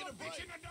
taking a break.